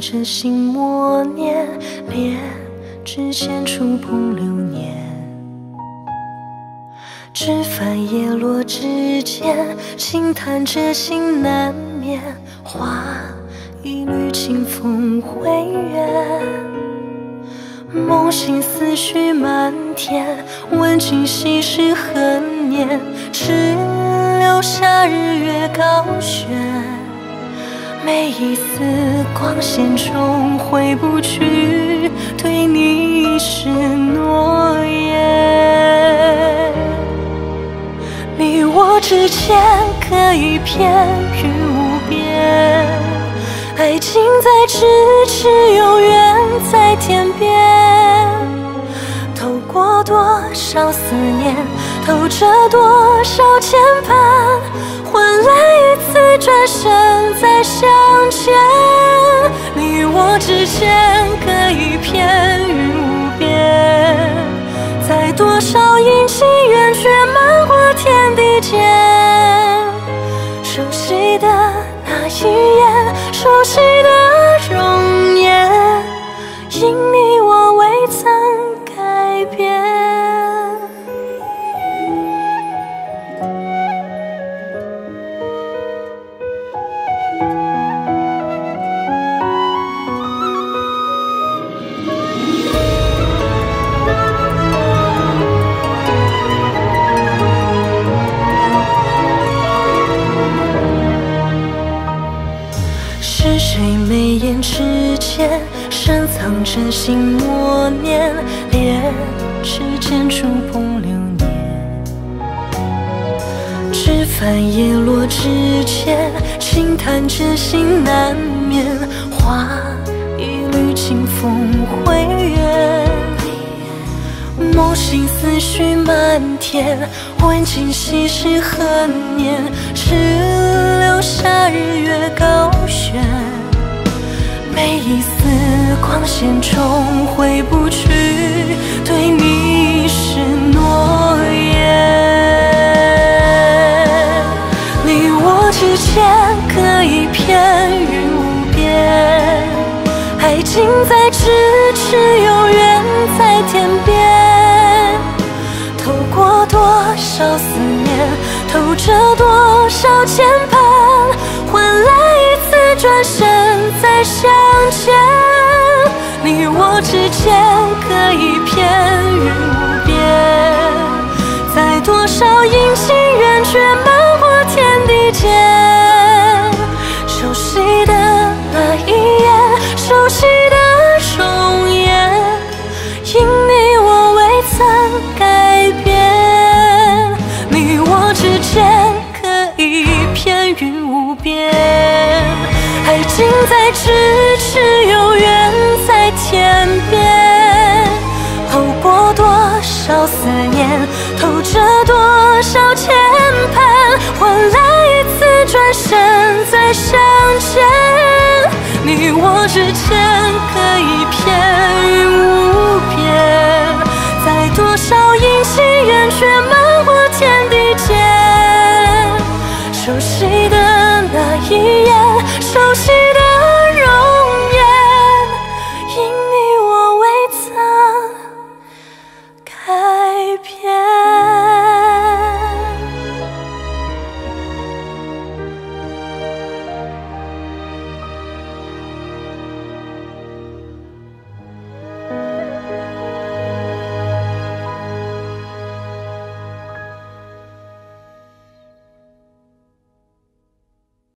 着心默念，恋只间触碰流年。枝繁叶落之间，轻弹着心难眠。花一缕清风回远，梦醒思绪漫天。问君昔时何年？只留下日月高悬。每一丝光线中回不去对你是诺言。你我之间隔一片云无边，爱情在咫尺，有远在天边。透过多少思念，透着多少牵绊，转身再相见。你我之间隔一片云无边，在多少眉眼之间深藏着心默念，恋指间触碰流年。枝繁叶落之间，轻叹着心难眠。花一缕清风回远。梦醒思绪漫天，问今夕是何年？一丝光线中回不去对你是诺言。你我之间隔一片云无边，爱近在咫尺，有缘在天边。透过多少思念，透着多少牵绊，换来一次转身再相见。你我之间隔一片云无边，在多少阴晴圆缺漫过天地间，熟悉的那一眼，熟悉的容颜，因你我未曾改变。你我之间隔一片云无边，近在咫尺，有缘在天边。透过多少思念，透着多少牵绊，换来一次转身再相见。你我之间隔一片云无边，在多少阴晴圆缺漫过天